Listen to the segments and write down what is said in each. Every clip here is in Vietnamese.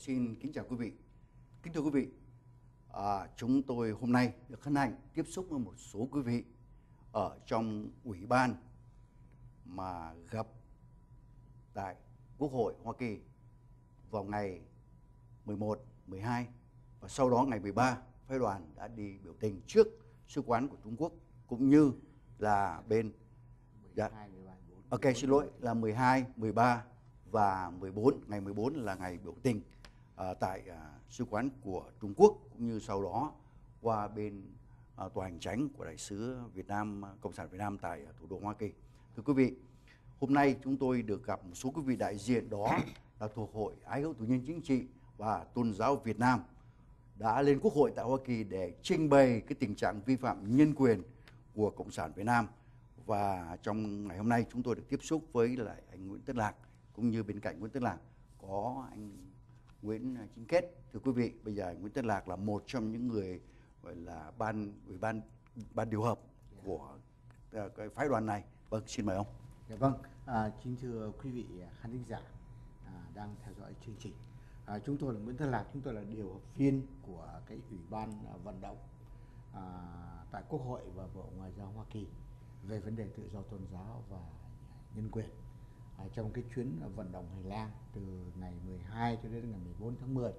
xin kính chào quý vị. Kính thưa quý vị, à, chúng tôi hôm nay được hân hạnh tiếp xúc với một số quý vị ở trong ủy ban mà gặp tại Quốc hội Hoa Kỳ vào ngày 11, 12 và sau đó ngày 13 phái đoàn đã đi biểu tình trước sứ quán của Trung Quốc cũng như là bên dạ. Ok xin lỗi là 12, 13 và 14 ngày 14 là ngày biểu tình à, tại à, sứ quán của Trung Quốc cũng như sau đó qua bên à, tòa hành tránh của đại sứ Việt Nam à, Cộng sản Việt Nam tại à, thủ đô Hoa Kỳ. Thưa quý vị, hôm nay chúng tôi được gặp một số quý vị đại diện đó là thuộc hội ái hữu tù nhân chính trị và tôn giáo Việt Nam đã lên Quốc hội tại Hoa Kỳ để trình bày cái tình trạng vi phạm nhân quyền của Cộng sản Việt Nam và trong ngày hôm nay chúng tôi được tiếp xúc với lại anh Nguyễn Tất Lạc cũng như bên cạnh Nguyễn Tất Lạc có anh Nguyễn à, Chính Kết. Thưa quý vị, bây giờ Nguyễn Tất Lạc là một trong những người gọi là ban ủy ban ban điều hợp của à, cái phái đoàn này. Vâng, xin mời ông. Dạ vâng, à, kính thưa quý vị khán thính giả à, đang theo dõi chương trình. À, chúng tôi là Nguyễn Tất Lạc, chúng tôi là điều hợp viên của cái ủy ban à, vận động à, tại Quốc hội và Bộ Ngoại giao Hoa Kỳ về vấn đề tự do tôn giáo và nhân quyền À, trong cái chuyến vận động hành lang từ ngày 12 cho đến ngày 14 tháng 10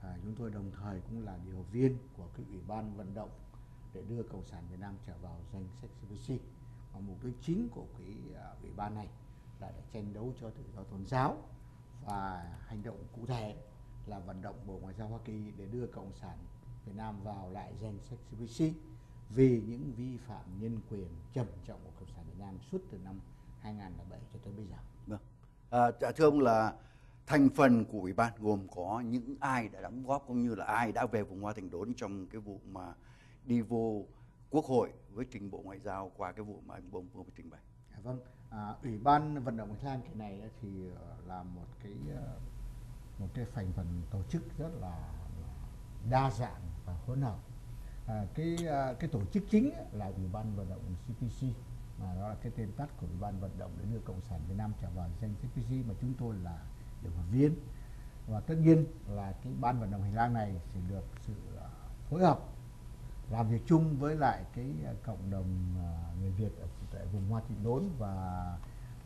à, chúng tôi đồng thời cũng là điều viên của cái ủy ban vận động để đưa cộng sản Việt Nam trở vào danh sách CPC và mục đích chính của cái uh, ủy ban này là để tranh đấu cho tự do tôn giáo và hành động cụ thể là vận động Bộ Ngoại giao Hoa Kỳ để đưa cộng sản Việt Nam vào lại danh sách CPC vì những vi phạm nhân quyền trầm trọng của cộng sản Việt Nam suốt từ năm 2007 cho tới bây giờ. Vâng. À, dạ, thưa ông là thành phần của ủy ban gồm có những ai đã đóng góp cũng như là ai đã về vùng Hoa Thành Đốn trong cái vụ mà đi vô Quốc hội với trình Bộ Ngoại giao qua cái vụ mà anh Bông vừa trình bày. À, vâng, à, ủy ban vận động Thái Lan kỳ này thì ờ, là một cái ờ, một cái thành phần tổ chức rất là đa dạng và hỗn hợp. À, cái ờ, cái tổ chức chính là ủy ban vận động CPC mà đó là cái tên tắt của ủy ban vận động để đưa cộng sản Việt Nam trở vào danh sách CPC mà chúng tôi là điều viên. Và tất nhiên là cái ban vận động hành lang này sẽ được sự à, phối hợp làm việc chung với lại cái à, cộng đồng à, người Việt ở tại vùng Hoa Thị Đốn và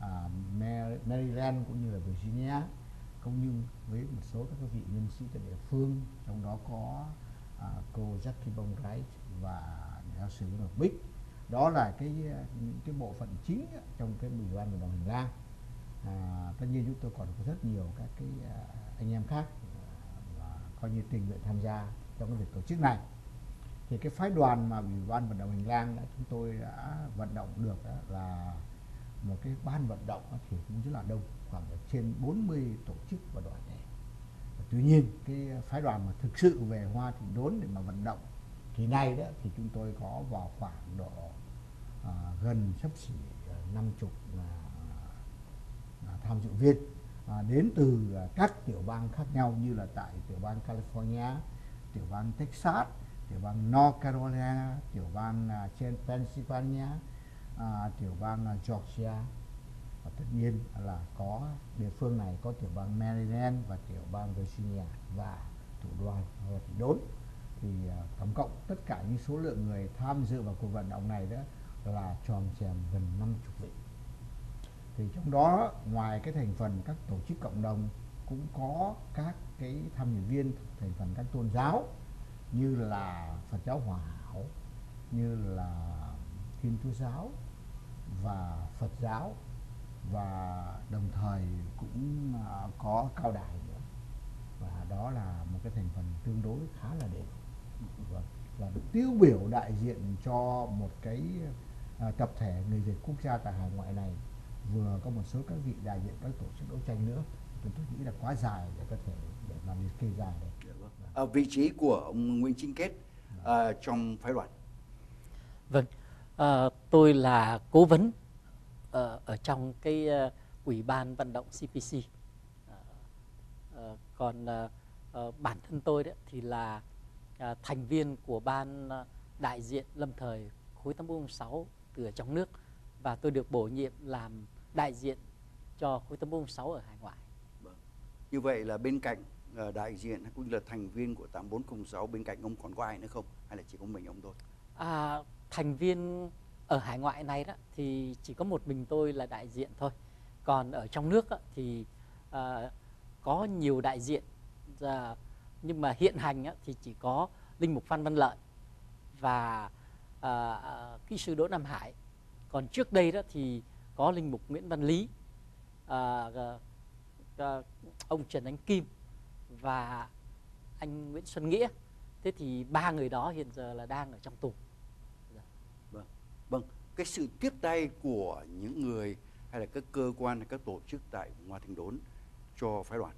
à, Maryland cũng như là Virginia cũng như với một số các vị nhân sĩ tại địa phương. Trong đó có à, cô Jackie Bông Wright và giáo sư Ngọc Bích đó là cái những cái bộ phận chính trong cái ủy ban vận động hành lang. À, tất nhiên chúng tôi còn có rất nhiều các cái à, anh em khác và coi như tình nguyện tham gia trong cái việc tổ chức này. Thì cái phái đoàn mà ủy ban vận động hành lang đã chúng tôi đã vận động được đó là một cái ban vận động thì cũng rất là đông khoảng trên 40 tổ chức và đoàn thể. Tuy nhiên cái phái đoàn mà thực sự về hoa thì đốn để mà vận động thì nay đó thì chúng tôi có vào khoảng độ à, gần sắp xỉ à, năm chục là, tham dự viên à, đến từ à, các tiểu bang khác nhau như là tại tiểu bang California, tiểu bang Texas, tiểu bang North Carolina, tiểu bang uh, trên Pennsylvania, uh, tiểu bang uh, Georgia. Và tất nhiên là có địa phương này có tiểu bang Maryland và tiểu bang Virginia và thủ đô và đốn thì à, tổng cộng tất cả những số lượng người tham dự vào cuộc vận động này đó là tròn trèm gần 50 vị. Thì trong đó, ngoài cái thành phần các tổ chức cộng đồng, cũng có các cái tham dự viên thành phần các tôn giáo như là Phật giáo Hòa Hảo, như là Thiên Chúa giáo và Phật giáo và đồng thời cũng à, có cao đài nữa. Và đó là một cái thành phần tương đối khá là đều và, và tiêu biểu đại diện cho một cái à, tập thể người Việt quốc gia tại hải ngoại này. Vừa có một số các vị đại diện các tổ chức đấu tranh nữa. Tôi, tôi nghĩ là quá dài để có thể để mà liệt kê dài được. À, vị trí của ông Nguyễn Chính Kết à, trong phái đoàn. Vâng, à, tôi là cố vấn à, ở trong cái à, ủy ban vận động CPC. À, à, còn à, à, bản thân tôi đấy thì là à, thành viên của ban à, đại diện lâm thời khối 846 từ ở trong nước. Và tôi được bổ nhiệm làm đại diện cho khối 846 ở hải ngoại. như vậy là bên cạnh uh, đại diện cũng là thành viên của 8406 bên cạnh ông còn có ai nữa không? Hay là chỉ có mình ông thôi? À, thành viên ở hải ngoại này đó thì chỉ có một mình tôi là đại diện thôi. Còn ở trong nước đó, thì à, có nhiều đại diện à, nhưng mà hiện hành á, thì chỉ có linh mục phan văn lợi và à, à, kỹ sư đỗ nam hải. Còn trước đây đó thì có linh mục nguyễn văn lý à, à, ông trần anh kim và anh nguyễn xuân nghĩa. Thế thì ba người đó hiện giờ là đang ở trong tù. Vâng vâng. Cái sự tiếp tay của những người hay là các cơ quan hay các tổ chức tại ngoài thành Đốn cho phái đoàn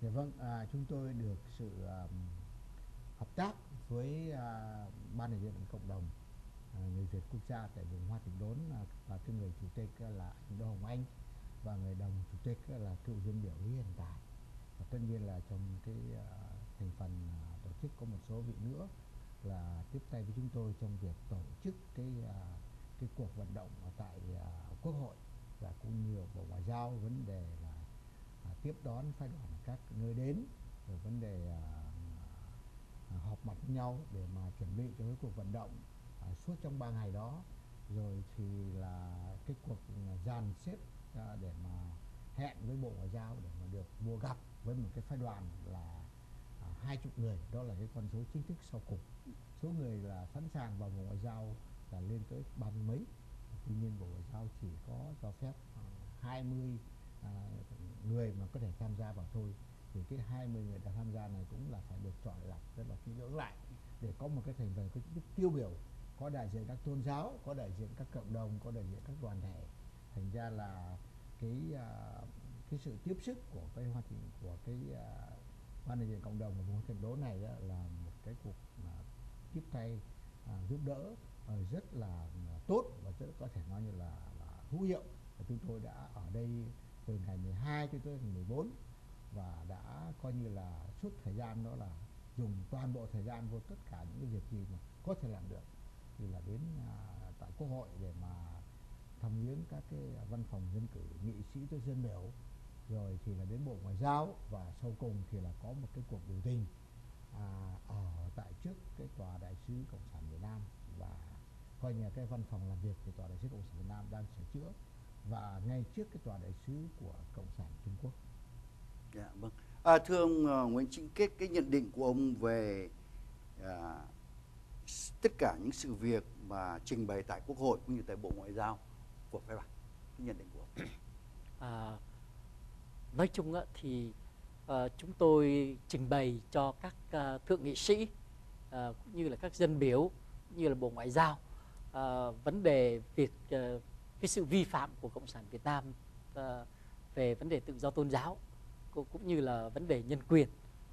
Dạ vâng, à, chúng tôi được sự um, hợp tác với uh, ban đại diện cộng đồng uh, người Việt quốc gia tại vùng Hoa tịnh Đốn uh, và cái người chủ tịch uh, là anh Đỗ Hồng Anh và người đồng chủ tịch uh, là cựu dân biểu Lý Hiện Tài. Và tất nhiên là trong cái uh, thành phần uh, tổ chức có một số vị nữa là tiếp tay với chúng tôi trong việc tổ chức cái uh, cái cuộc vận động ở tại uh, quốc hội và cũng nhiều bộ ngoại giao vấn đề là tiếp đón phái đoàn các nơi đến rồi vấn đề à, à, à, họp mặt với nhau để mà chuẩn bị cho cái cuộc vận động à, suốt trong ba ngày đó. Rồi thì là cái cuộc à, dàn xếp à, để mà hẹn với bộ ngoại giao để mà được mua gặp với một cái phái đoàn là hai chục người. Đó là cái con số chính thức sau cùng. Số người là sẵn sàng vào bộ ngoại giao là lên tới ba mươi mấy. Tuy nhiên bộ ngoại giao chỉ có cho phép hai mươi à, người mà có thể tham gia vào thôi thì cái 20 người đã tham gia này cũng là phải được chọn lọc rất là kỹ lưỡng lại để có một cái thành phần có chút tiêu biểu có đại diện các tôn giáo có đại diện các cộng đồng có đại diện các đoàn thể. Thành ra là cái uh, cái sự tiếp sức của cái hoa động của cái uh, ban đại diện cộng đồng của vùng thành đố này đó là một cái cuộc mà tiếp tay uh, giúp đỡ uh, rất là uh, tốt và rất có thể nói như là, là hữu hiệu. Và chúng tôi đã ở đây từ ngày 12 cho tới ngày 14 và đã coi như là suốt thời gian đó là dùng toàn bộ thời gian vô tất cả những cái việc gì mà có thể làm được. Thì là đến à, tại quốc hội để mà thăm viếng các cái văn phòng dân cử nghị sĩ cho dân biểu. Rồi thì là đến bộ ngoại giao và sau cùng thì là có một cái cuộc biểu tình à, ở tại trước cái tòa đại sứ cộng sản việt nam. Và coi như cái văn phòng làm việc của tòa đại sứ cộng sản việt nam đang sửa chữa và ngay trước cái tòa đại sứ của cộng sản trung quốc Dạ vâng. À, thưa ông uh, Nguyễn Chính Kết, cái nhận định của ông về à, tất cả những sự việc mà trình bày tại Quốc hội cũng như tại Bộ Ngoại giao của phái đoàn, cái nhận định của ông. À, nói chung á, thì uh, chúng tôi trình bày cho các uh, thượng nghị sĩ uh, cũng như là các dân biểu cũng như là Bộ Ngoại giao uh, vấn đề việc uh, cái sự vi phạm của cộng sản Việt Nam uh, về vấn đề tự do tôn giáo cũng như là vấn đề nhân quyền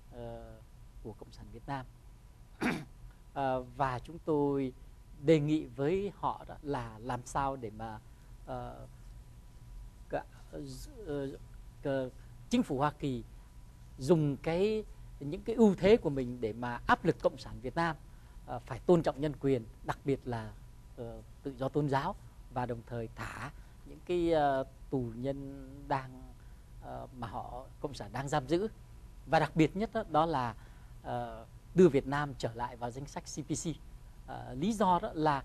uh, của cộng sản Việt Nam. Uh, và chúng tôi đề nghị với họ đó là làm sao để mà uh, cả, uh, uh, chính phủ Hoa Kỳ dùng cái những cái ưu thế của mình để mà áp lực cộng sản Việt Nam uh, phải tôn trọng nhân quyền đặc biệt là uh, tự do tôn giáo và đồng thời thả những cái uh, tù nhân đang uh, mà họ cộng sản đang giam giữ và đặc biệt nhất đó, đó là uh, đưa Việt Nam trở lại vào danh sách CPC. Uh, lý do đó là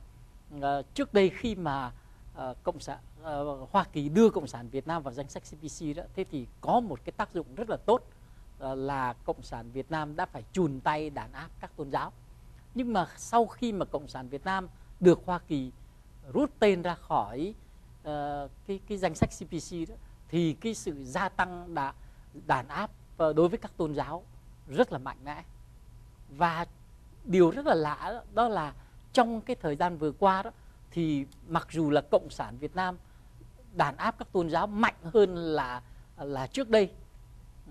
uh, trước đây khi mà uh, cộng sản uh, Hoa Kỳ đưa cộng sản Việt Nam vào danh sách CPC đó, thế thì có một cái tác dụng rất là tốt uh, là cộng sản Việt Nam đã phải chùn tay đàn áp các tôn giáo. Nhưng mà sau khi mà cộng sản Việt Nam được Hoa Kỳ rút tên ra khỏi uh, cái cái danh sách CPC đó thì cái sự gia tăng đã đàn áp uh, đối với các tôn giáo rất là mạnh mẽ. Và điều rất là lạ đó, đó là trong cái thời gian vừa qua đó thì mặc dù là cộng sản Việt Nam đàn áp các tôn giáo mạnh hơn là là trước đây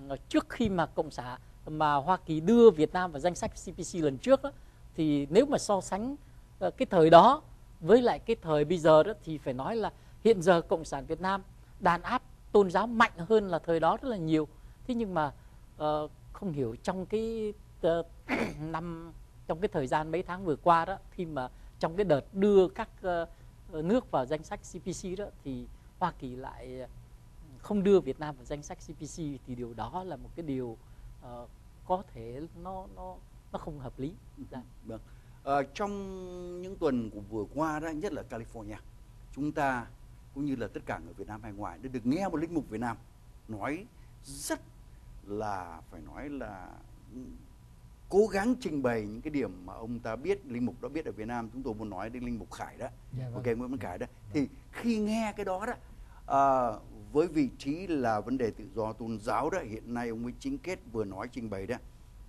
ờ, trước khi mà cộng sản mà Hoa Kỳ đưa Việt Nam vào danh sách CPC lần trước đó, thì nếu mà so sánh cái thời đó với lại cái thời bây giờ đó thì phải nói là hiện giờ cộng sản Việt Nam đàn áp tôn giáo mạnh hơn là thời đó rất là nhiều thế nhưng mà uh, không hiểu trong cái uh, năm trong cái thời gian mấy tháng vừa qua đó khi mà trong cái đợt đưa các uh, nước vào danh sách CPC đó thì Hoa Kỳ lại không đưa Việt Nam vào danh sách CPC thì điều đó là một cái điều uh, có thể nó nó nó không hợp lý. Dạ. Vâng. À, trong những tuần của vừa qua đó nhất là California chúng ta cũng như là tất cả người Việt Nam hay ngoài đã được nghe một linh mục Việt Nam nói rất là phải nói là cố gắng trình bày những cái điểm mà ông ta biết linh mục đó biết ở Việt Nam. Chúng tôi muốn nói đến linh mục Khải đó. Yeah, dạ vâng. ok Nguyễn Văn Khải đó. Thì khi nghe cái đó đó à, với vị trí là vấn đề tự do tôn giáo đó hiện nay ông ấy chính kết vừa nói trình bày đó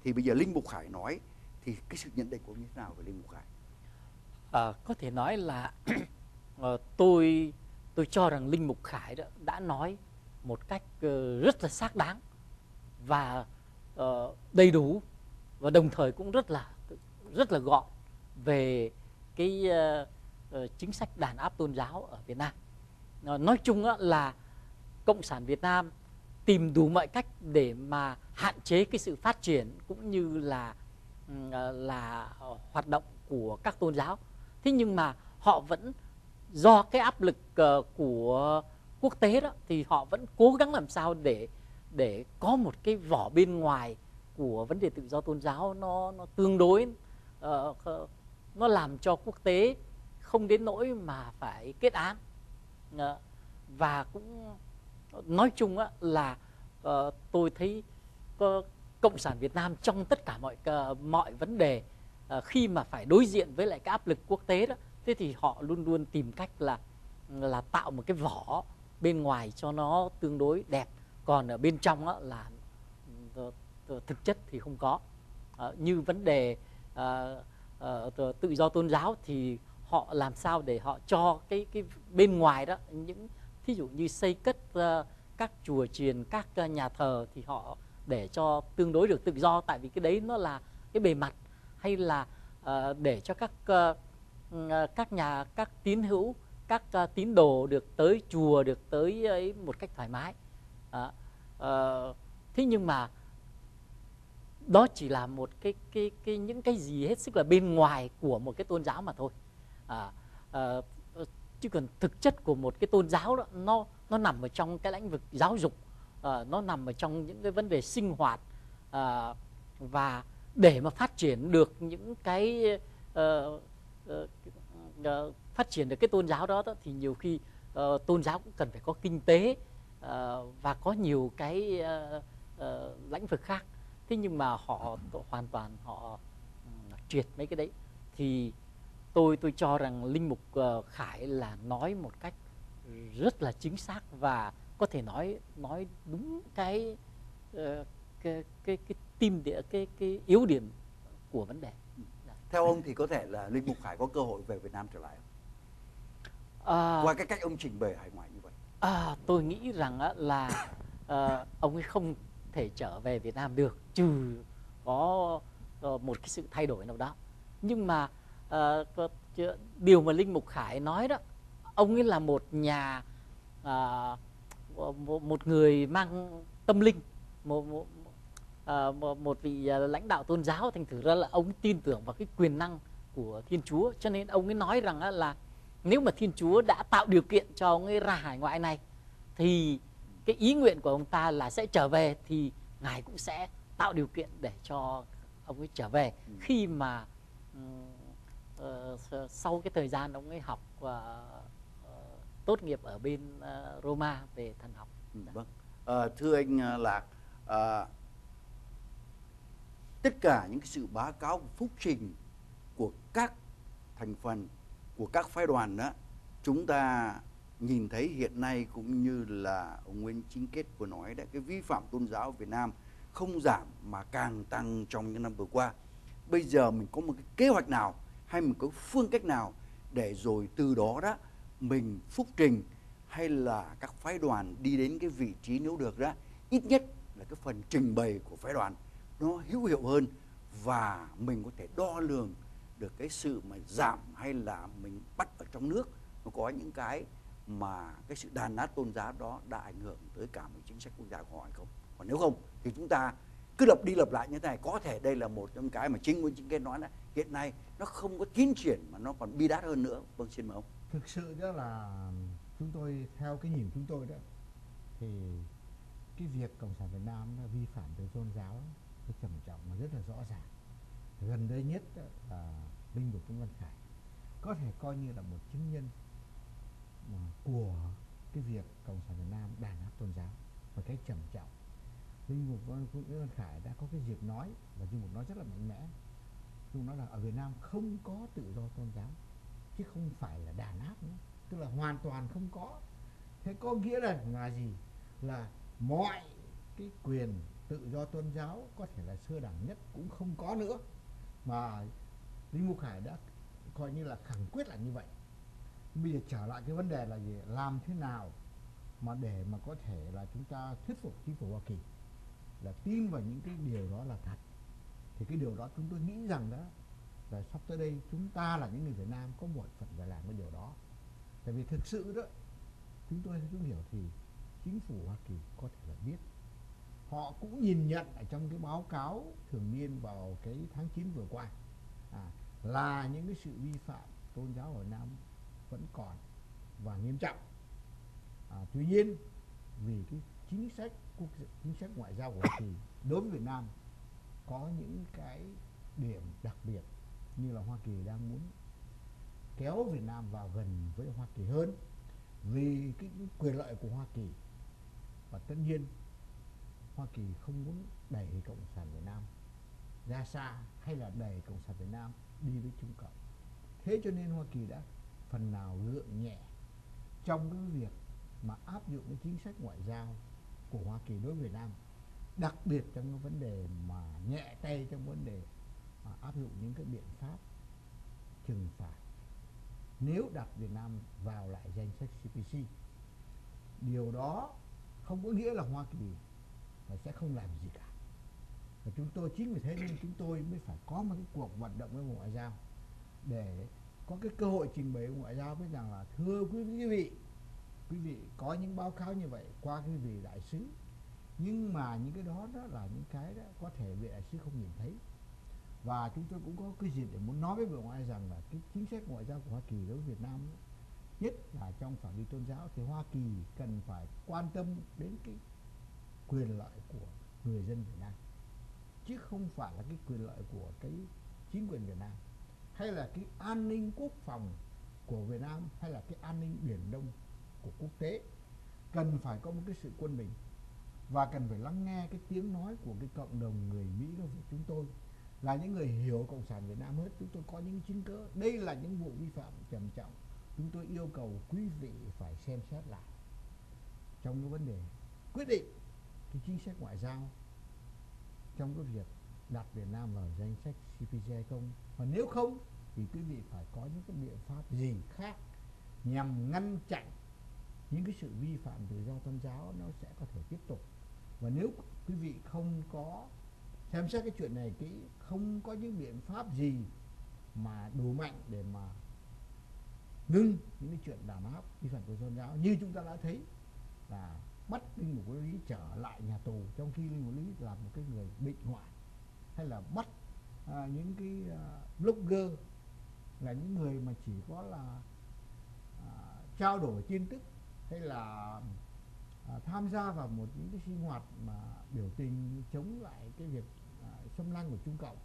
thì bây giờ linh mục Khải nói thì cái sự nhận định của ông như thế nào về linh mục Khải à, có thể nói là ờ, tôi tôi cho rằng linh mục Khải đã, đã nói một cách ờ, rất là xác đáng và uh, đầy đủ và đồng thời cũng rất là rất là gọn về cái uh, chính sách đàn áp tôn giáo ở Việt Nam. Nói chung là cộng sản Việt Nam tìm đủ mọi cách để mà hạn chế cái sự phát triển cũng như là Ờ, là hoạt động của các tôn giáo. Thế nhưng mà họ vẫn do cái áp lực ờ, của quốc tế đó thì họ vẫn cố gắng làm sao để để có một cái vỏ bên ngoài của vấn đề tự do tôn giáo nó nó tương đối uh, nó làm cho quốc tế không đến nỗi mà phải kết án uh, và cũng nói chung á, là uh, tôi thấy uh, cộng sản Việt Nam trong tất cả mọi ờ, mọi vấn đề uh, khi mà phải đối diện với lại cái áp lực quốc tế đó thế thì họ luôn luôn tìm cách là là tạo một cái vỏ bên ngoài cho nó tương đối đẹp. Còn ở bên trong đó là ờ, thực chất thì không có. À, như vấn đề à, à, tự do tôn giáo thì họ làm sao để họ cho cái cái bên ngoài đó những thí dụ như xây cất uh, các chùa truyền, các uh, nhà thờ thì họ để cho tương đối được tự do tại vì cái đấy nó là cái bề mặt hay là uh, để cho các uh, các nhà các tín hữu các uh, tín đồ được tới chùa được tới ấy một cách thoải mái. Uh, uh, thế nhưng mà đó chỉ là một cái cái cái những cái gì hết sức là bên ngoài của một cái tôn giáo mà thôi. À, à, chứ còn thực chất của một cái tôn giáo đó nó nó nằm ở trong cái lĩnh vực giáo dục. Ờ, nó nằm ở trong những cái vấn đề sinh hoạt à, và để mà phát triển được những cái uh, uh, uh, phát triển được cái tôn giáo đó, đó thì nhiều khi uh, tôn giáo cũng cần phải có kinh tế uh, và có nhiều cái uh, uh, lĩnh vực khác. Thế nhưng mà họ hoàn toàn họ triệt mấy cái đấy. Thì tôi tôi cho rằng linh mục uh, khải là nói một cách rất là chính xác và có thể nói nói đúng cái uh, cái cái cái tim địa cái cái yếu điểm của vấn đề. Dạ. theo ông thì có thể là linh mục khải có cơ hội về việt nam trở lại không? À, qua cái cách ông trình bày hải ngoại như vậy. À, tôi nghĩ rằng là uh, ông ấy không thể trở về Việt Nam được trừ có uh, một cái sự thay đổi nào đó. Nhưng mà uh, điều mà linh mục khải nói đó ông ấy là một nhà uh, một người mang tâm linh một một, uh, một vị lãnh đạo tôn giáo. Thành thử ra là ông tin tưởng vào cái quyền năng của thiên chúa. Cho nên ông ấy nói rằng là nếu mà thiên chúa đã tạo điều kiện cho ông ấy ra hải ngoại này thì cái ý nguyện của ông ta là sẽ trở về thì ngài cũng sẽ tạo điều kiện để cho ông ấy trở về. Ừ. khi mà uh, sau cái thời gian ông ấy học uh, tốt nghiệp ở bên uh, Roma về thần học. Ừ, vâng. À, thưa anh Lạc, à, tất cả những cái sự báo cáo phúc trình của các thành phần của các phái đoàn đó chúng ta nhìn thấy hiện nay cũng như là ông Nguyễn Chính Kết vừa nói đấy cái vi phạm tôn giáo Việt Nam không giảm mà càng tăng trong những năm vừa qua. Bây giờ mình có một cái kế hoạch nào hay mình có phương cách nào để rồi từ đó đó mình, phúc trình hay là các phái đoàn đi đến cái vị trí nếu được đó, ít nhất là cái phần trình bày của phái đoàn nó hữu hiệu hơn và mình có thể đo lường được cái sự mà giảm hay là mình bắt ở trong nước nó có những cái mà cái sự đàn áp tôn giáo đó đã ảnh hưởng tới cả một chính sách quốc gia của họ hay không. Còn nếu không thì chúng ta cứ lập đi lập lại như thế này, có thể đây là một trong cái mà chính Nguyễn Chính Kết nói là hiện nay nó không có tiến triển mà nó còn bi đát hơn nữa. Vâng xin mời ông thực sự đó là chúng tôi, theo cái nhìn chúng tôi đó, thì cái việc cộng sản việt nam nó vi phạm về tôn giáo cái trầm trọng mà rất là rõ ràng. Gần đây nhất là linh mục nguyễn văn khải. Có thể coi như là một chứng nhân của cái việc cộng sản việt nam đàn áp tôn giáo một cách trầm trọng. Linh mục nguyễn văn khải đã có cái dịp nói, và linh mục nói rất là mạnh mẽ. Linh nói là ở việt nam không có tự do tôn giáo chứ không phải là đàn áp nữa. Tức là hoàn toàn không có. Thế có nghĩa là là gì? Là mọi cái quyền tự do tôn giáo, có thể là sơ đẳng nhất, cũng không có nữa. Mà lý Mục Khải đã coi như là khẳng quyết là như vậy. Bây giờ trở lại cái vấn đề là gì? Làm thế nào mà để mà có thể là chúng ta thuyết phục chính phủ Hoa Kỳ là tin vào những cái điều đó là thật? Thì cái điều đó chúng tôi nghĩ rằng đó là sắp tới đây chúng ta là những người Việt Nam có một phần phải làm cái điều đó. Tại vì thực sự đó chúng tôi chúng hiểu thì chính phủ Hoa Kỳ có thể là biết. Họ cũng nhìn nhận ở trong cái báo cáo thường niên vào cái tháng 9 vừa qua à, là những cái sự vi phạm tôn giáo ở Nam vẫn còn và nghiêm trọng. À, tuy nhiên vì cái chính sách quốc chính sách ngoại giao của Hoa Kỳ đối với Việt Nam có những cái điểm đặc biệt như là Hoa Kỳ đang muốn kéo Việt Nam vào gần với Hoa Kỳ hơn vì cái quyền lợi của Hoa Kỳ và tất nhiên, Hoa Kỳ không muốn đẩy Cộng sản Việt Nam ra xa hay là đẩy Cộng sản Việt Nam đi với Trung Cộng. Thế cho nên Hoa Kỳ đã phần nào gượng nhẹ trong cái việc mà áp dụng cái chính sách ngoại giao của Hoa Kỳ đối với Việt Nam, đặc biệt trong cái vấn đề mà nhẹ tay trong vấn đề áp dụng những cái biện pháp trừng phạt. Nếu đặt Việt Nam vào lại danh sách CPC điều đó không có nghĩa là Hoa Kỳ là sẽ không làm gì cả. Và chúng tôi chính vì thế nên chúng tôi mới phải có một cái cuộc vận động với bộ ngoại giao để có cái cơ hội trình bày ngoại giao với rằng là, thưa quý vị quý vị có những báo cáo như vậy qua cái vị đại sứ, nhưng mà những cái đó đó là những cái đó có thể vị đại sứ không nhìn thấy và chúng tôi cũng có cái gì để muốn nói với bộ ngoại rằng là cái chính sách ngoại giao của Hoa Kỳ đối với Việt Nam nhất là trong phạm vi tôn giáo, thì Hoa Kỳ cần phải quan tâm đến cái quyền lợi của người dân Việt Nam, chứ không phải là cái quyền lợi của cái chính quyền Việt Nam, hay là cái an ninh quốc phòng của Việt Nam, hay là cái an ninh biển Đông của quốc tế. Cần phải có một cái sự quân bình và cần phải lắng nghe cái tiếng nói của cái cộng đồng người Mỹ của chúng tôi là những người hiểu cộng sản Việt Nam hết, chúng tôi có những chứng cớ đây là những vụ vi phạm trầm trọng. Chúng tôi yêu cầu quý vị phải xem xét lại trong cái vấn đề quyết định cái chính sách ngoại giao trong cái việc đặt Việt Nam vào danh sách CPJ hay không. Và nếu không thì quý vị phải có những cái biện pháp gì khác nhằm ngăn chặn những cái sự vi phạm tự do tôn giáo nó sẽ có thể tiếp tục. Và nếu quý vị không có xem xét cái chuyện này kỹ không có những biện pháp gì mà đủ mạnh để mà ngưng những cái chuyện đàn áp vi phạm của tôn giáo. Như chúng ta đã thấy là bắt linh mục lý trở lại nhà tù trong khi linh mục lý là một cái người bệnh hoạn hay là bắt à, những cái à, blogger là những người mà chỉ có là à, trao đổi tin tức hay là à, tham gia vào một những cái sinh hoạt mà biểu tình chống lại cái việc à, xâm lăng của Trung Cộng.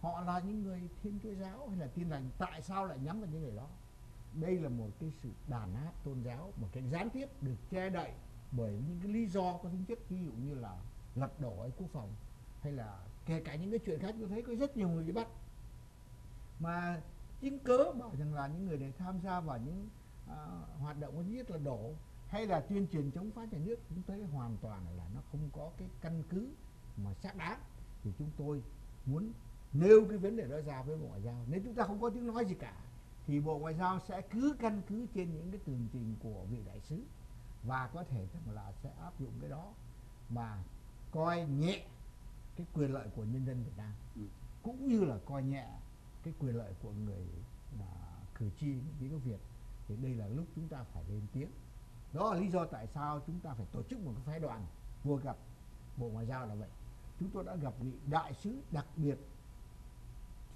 Họ là những người thiên chúa giáo hay là tin lành? Tại sao lại nhắm vào những người đó? Đây là một cái sự đàn áp tôn giáo một cái gián tiếp được che đậy bởi những cái lý do có tính chất ví dụ như là lật đổ ấy quốc phòng hay là kể cả những cái chuyện khác. Tôi thấy có rất nhiều người bị bắt. Mà chứng cớ bảo rằng là những người này tham gia vào những uh, hoạt động có nhất là đổ hay là tuyên truyền chống phá nhà nước chúng thấy hoàn toàn là nó không có cái căn cứ mà xác đáng. Thì chúng tôi muốn nêu cái vấn đề đó ra với bộ ngoại giao. Nếu chúng ta không có tiếng nói gì cả thì bộ ngoại giao sẽ cứ căn cứ trên những cái tường trình của vị đại sứ và có thể rằng là sẽ áp dụng cái đó mà coi nhẹ cái quyền lợi của nhân dân Việt Nam ừ. cũng như là coi nhẹ cái quyền lợi của người mà cử tri những cái Việt. Thì đây là lúc chúng ta phải lên tiếng đó là lý do tại sao chúng ta phải tổ chức một cái phái đoàn, vừa gặp bộ ngoại giao là vậy. Chúng tôi đã gặp vị đại sứ đặc biệt,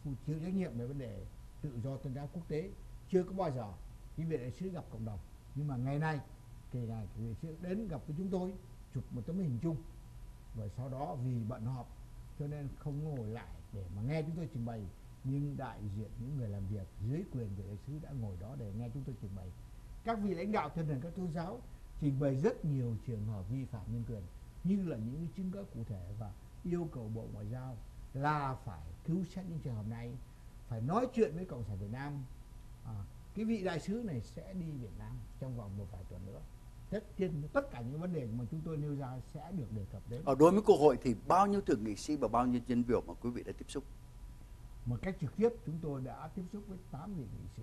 phụ chịu trách nhiệm về vấn đề tự do tôn giáo quốc tế. Chưa có bao giờ cái vị đại sứ gặp cộng đồng. Nhưng mà ngày nay kỳ này kỳ vị sứ đến gặp với chúng tôi, chụp một tấm hình chung. Và sau đó vì bận họp, cho nên không ngồi lại để mà nghe chúng tôi trình bày. Nhưng đại diện những người làm việc dưới quyền vị đại sứ đã ngồi đó để nghe chúng tôi trình bày các vị lãnh đạo thân thần các tôn giáo trình bày rất nhiều trường hợp vi phạm nhân quyền như là những chứng cứ cụ thể và yêu cầu bộ ngoại giao là phải cứu xét những trường hợp này phải nói chuyện với cộng sản việt nam. À, cái vị đại sứ này sẽ đi việt nam trong vòng một vài tuần nữa. Tất nhiên tất cả những vấn đề mà chúng tôi nêu ra sẽ được đề cập đến. Ở đối với quốc hội thì bao nhiêu thượng nghị sĩ và bao nhiêu dân biểu mà quý vị đã tiếp xúc? Một cách trực tiếp chúng tôi đã tiếp xúc với 8 vị nghị sĩ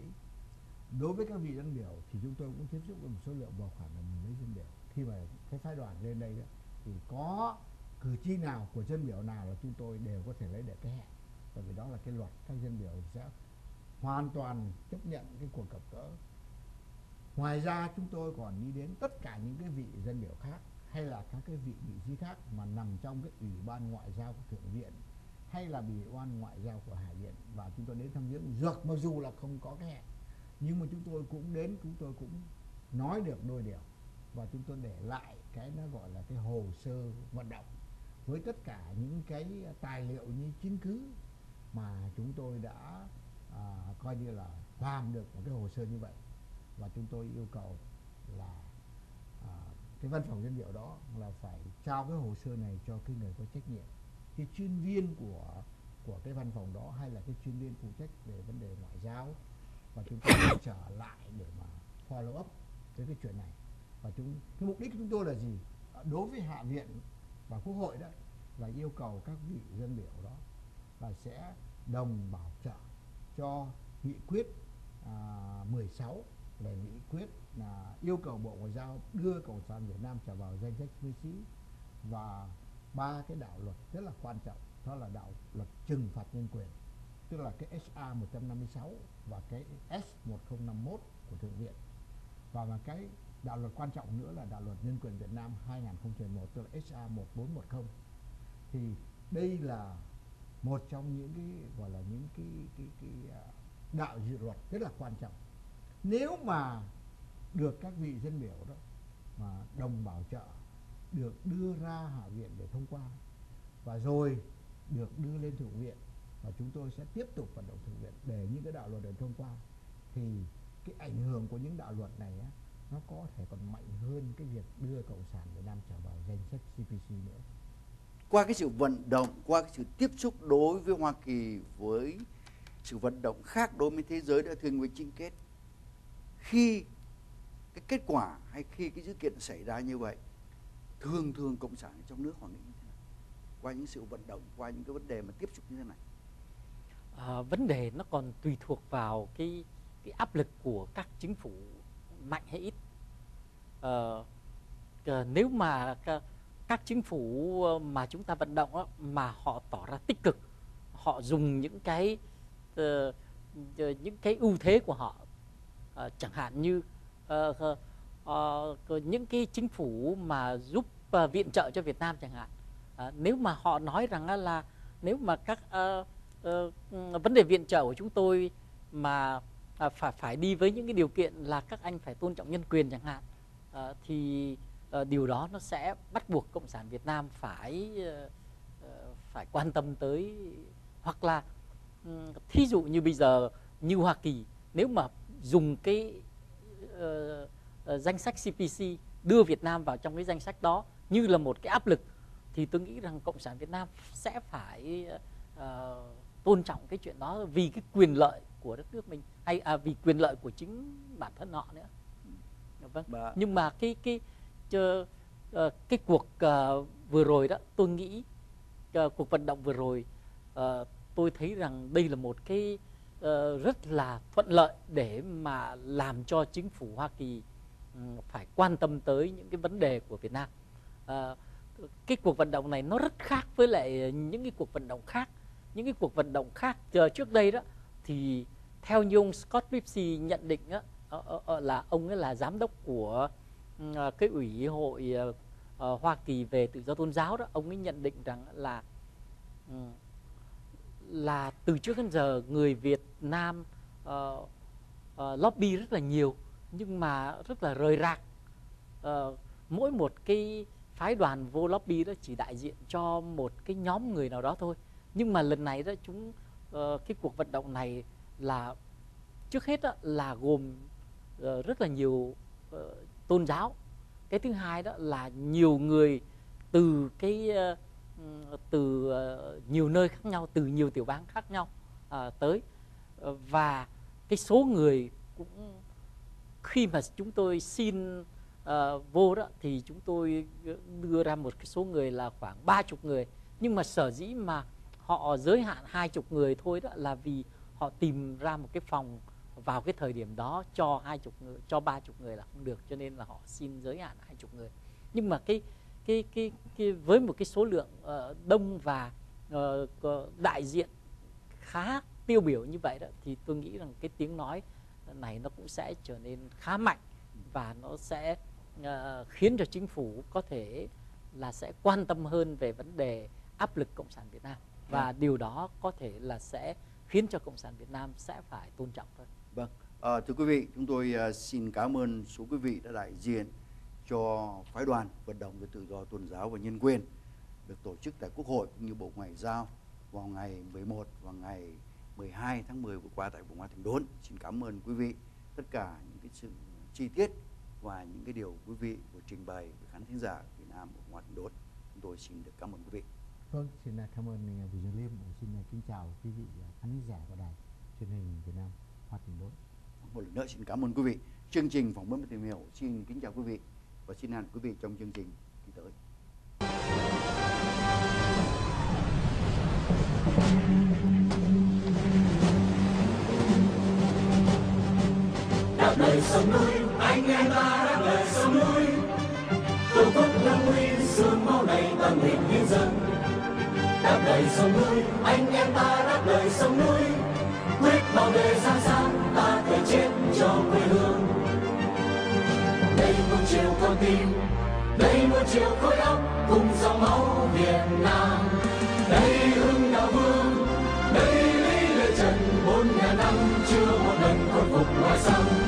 đối với các vị dân biểu thì chúng tôi cũng tiếp xúc với một số lượng vào khoảng là mười mấy dân biểu khi mà cái phái đoàn lên đây đó, thì có cử tri nào của dân biểu nào là chúng tôi đều có thể lấy để cái hẹn. Bởi vì đó là cái luật các dân biểu sẽ hoàn toàn chấp nhận cái cuộc gặp gỡ. Ngoài ra chúng tôi còn đi đến tất cả những cái vị dân biểu khác hay là các cái vị vị trí khác mà nằm trong cái ủy ban ngoại giao của thượng viện hay là ủy ban ngoại giao của hạ viện. Và chúng tôi đến thăm viếng dược mặc dù là không có cái hẹn nhưng mà chúng tôi cũng đến chúng tôi cũng nói được đôi điều. Và chúng tôi để lại cái nó gọi là cái hồ sơ vận động với tất cả những cái tài liệu như chứng cứ mà chúng tôi đã à, coi như là làm được một cái hồ sơ như vậy. Và chúng tôi yêu cầu là à, cái văn phòng dân biểu đó là phải trao cái hồ sơ này cho cái người có trách nhiệm. Cái chuyên viên của của cái văn phòng đó hay là cái chuyên viên phụ trách về vấn đề ngoại giao và chúng tôi trở lại để mà follow up với cái chuyện này. Và chúng cái mục đích của chúng tôi là gì? Đối với hạ viện và quốc hội đó là yêu cầu các vị dân biểu đó là sẽ đồng bảo trợ cho nghị quyết à, 16 là nghị quyết là yêu cầu bộ ngoại giao đưa cộng sản việt nam trở vào danh sách chiến sĩ và ba cái đạo luật rất là quan trọng đó là đạo luật trừng phạt nhân quyền tức là cái SA 156 và cái S 1051 của Thượng viện. Và mà cái đạo luật quan trọng nữa là đạo luật nhân quyền Việt Nam 2001 tức là SA 1410 thì đây là một trong những cái, gọi là những cái cái cái à, đạo dự luật rất là quan trọng. Nếu mà được các vị dân biểu đó, mà đồng bảo trợ, được đưa ra hạ viện để thông qua, và rồi được đưa lên thượng viện và chúng tôi sẽ tiếp tục vận động thượng viện để những cái đạo luật được thông qua. Thì cái ảnh hưởng của những đạo luật này á, nó có thể còn mạnh hơn cái việc đưa cộng sản Việt Nam trở vào danh sách CPC nữa. Qua cái sự vận động, qua cái sự tiếp xúc đối với Hoa Kỳ với sự vận động khác đối với thế giới đã thường với chính kết khi cái kết quả hay khi cái sự kiện xảy ra như vậy thường thường cộng sản trong nước họ nghĩ như thế nào? Qua những sự vận động qua những cái vấn đề mà tiếp xúc như thế này à, vấn đề nó còn tùy thuộc vào cái cái áp lực của các chính phủ mạnh hay ít. À, nếu mà các, các chính phủ ờ, mà chúng ta vận động đó, mà họ tỏ ra tích cực họ dùng những cái uh, những cái ưu thế của họ uh, chẳng hạn như uh, uh, những cái chính phủ mà giúp uh, viện trợ cho Việt Nam chẳng hạn. Uh, nếu mà họ nói rằng là nếu mà các uh, Ờ, ừ, vấn đề viện trợ của chúng tôi mà à, phải phải đi với những cái điều kiện là các anh phải tôn trọng nhân quyền chẳng hạn. À, thì à, điều đó nó sẽ bắt buộc cộng sản Việt Nam phải à, phải quan tâm tới. Hoặc là ừ, thí dụ như bây giờ như Hoa Kỳ nếu mà dùng cái uh, danh sách CPC đưa Việt Nam vào trong cái danh sách đó như là một cái áp lực thì tôi nghĩ rằng cộng sản Việt Nam sẽ phải uh, tôn trọng cái chuyện đó vì cái quyền lợi của đất nước mình hay à, vì quyền lợi của chính bản thân họ nữa. Vâng. Bà... nhưng mà cái cái chờ, uh, cái cuộc uh, vừa rồi đó tôi nghĩ uh, cuộc vận động vừa rồi uh, tôi thấy rằng đây là một cái uh, rất là thuận lợi để mà làm cho chính phủ Hoa Kỳ um, phải quan tâm tới những cái vấn đề của Việt Nam. Uh, cái cuộc vận động này nó rất khác với lại những cái cuộc vận động khác những cái cuộc vận động khác chờ trước đây đó thì theo như ông Scott Lipsy nhận định đó, ờ, ờ, ờ, là ông ấy là giám đốc của cái ủy hội Hoa Kỳ về tự do tôn giáo đó ông ấy nhận định rằng là là từ trước đến giờ người Việt Nam uh, uh, lobby rất là nhiều nhưng mà rất là rời rạc. Uh, mỗi một cái phái đoàn vô lobby đó chỉ đại diện cho một cái nhóm người nào đó thôi nhưng mà lần này đó chúng uh, cái cuộc vận động này là trước hết đó là gồm uh, rất là nhiều uh, tôn giáo. Cái thứ hai đó là nhiều người từ cái uh, từ uh, nhiều nơi khác nhau từ nhiều tiểu bang khác nhau uh, tới. Uh, và cái số người cũng khi mà chúng tôi xin uh, vô đó thì chúng tôi đưa ra một cái số người là khoảng ba chục người. Nhưng mà sở dĩ mà họ giới hạn hai chục người thôi đó là vì họ tìm ra một cái phòng vào cái thời điểm đó cho hai chục người cho ba chục người là không được cho nên là họ xin giới hạn hai chục người. Nhưng mà cái cái cái, cái với một cái số lượng uh, đông và uh, đại diện khá tiêu biểu như vậy đó thì tôi nghĩ rằng cái tiếng nói này nó cũng sẽ trở nên khá mạnh và nó sẽ uh, khiến cho chính phủ có thể là sẽ quan tâm hơn về vấn đề áp lực cộng sản Việt Nam và yeah. Vâng. điều đó có thể là sẽ khiến cho cộng sản Việt Nam sẽ phải tôn trọng hơn. Vâng, à, thưa quý vị, chúng tôi uh, xin cảm ơn số quý vị đã đại diện cho phái đoàn vận động về tự do tôn giáo và nhân quyền được tổ chức tại Quốc hội cũng như Bộ Ngoại giao vào ngày 11 và ngày 12 tháng 10 vừa qua tại Vùng Hoa Thành Đốn. Xin cảm ơn quý vị tất cả những cái sự chi tiết và những cái điều quý vị vừa trình bày với khán thính giả Việt Nam ở Hoa Thành Đốn. Chúng tôi xin được cảm ơn quý vị. Vâng, xin cảm ơn Vị Dương Liêm. Xin kính chào quý vị khán giả của đài truyền hình Việt Nam Hoa Thành Đốn. Một lần nữa xin cảm ơn quý vị. Chương trình phỏng vấn và tìm hiểu xin kính chào quý vị và xin hẹn quý vị trong chương trình kỳ tới. Đạp lời sông núi, anh em ta đáp lời sông núi. Tổ quốc lâm nguy, sương máu này tâm hình nhân dân đời sông núi, anh em ta đáp lời sông núi. Quyết bảo vệ gian sáng, ta thể chết cho quê hương. Đây một chiều con tim đây một chiều khối óc cùng dòng máu việt nam. Đây hưng đạo vương đây lý lệ trần bốn ngàn năm chưa một lần khôi phục ngoài xanh